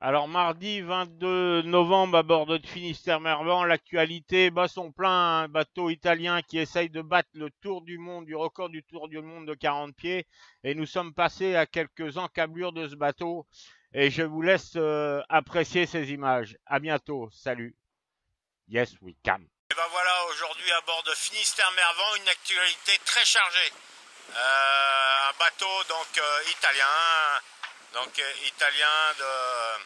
Alors mardi 22 novembre à bord de Finistère Mervan, l'actualité bat son plein, un bateau italien qui essaye de battre le tour du monde, du record du tour du monde de 40 pieds. Et nous sommes passés à quelques encablures de ce bateau. Et je vous laisse euh, apprécier ces images. À bientôt. Salut. Yes, we can. Et ben voilà, aujourd'hui à bord de Finistère Mervan, une actualité très chargée. Euh, un bateau donc euh, italien donc euh, italien de,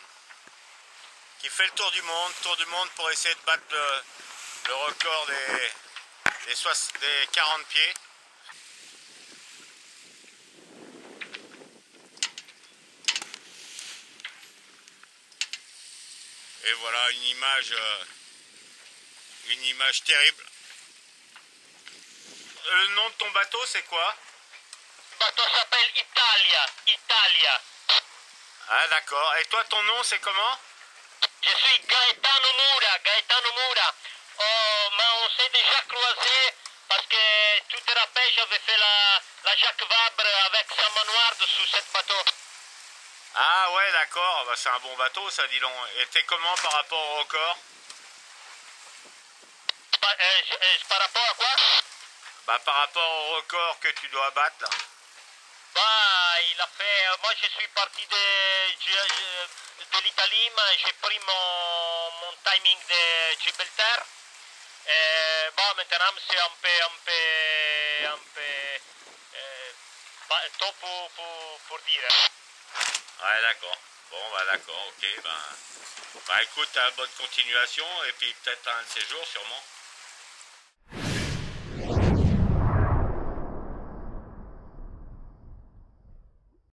qui fait le tour du monde, tour du monde pour essayer de battre le, record des, des, 40 pieds. Et voilà une image, euh, une image terrible. Le nom de ton bateau c'est quoi? Bateau s'appelle Italia, Italia. Ah d'accord. Et toi ton nom c'est comment? Je suis Gaetano Moura, Gaetano Moura. Oh, mais on s'est déjà croisé parce que tu te rappelles, j'avais fait la, la Jacques Vabre avec sa manoir dessous cette bateau. Ah ouais d'accord, bah, c'est un bon bateau ça dis donc. Et t'es comment par rapport au record? Par, euh, euh, par rapport à quoi? Bah par rapport au record que tu dois battre là. Il a fait. Euh, moi, je suis parti de, de l'Italie, j'ai pris mon, timing de Gibraltar. Et bon, maintenant, c'est un peu, un peu, euh, tôt pour, dire. Ouais, d'accord. Bon, bah d'accord, ok. Bah, bah écoute, bonne continuation et puis peut-être un de ces jours, sûrement.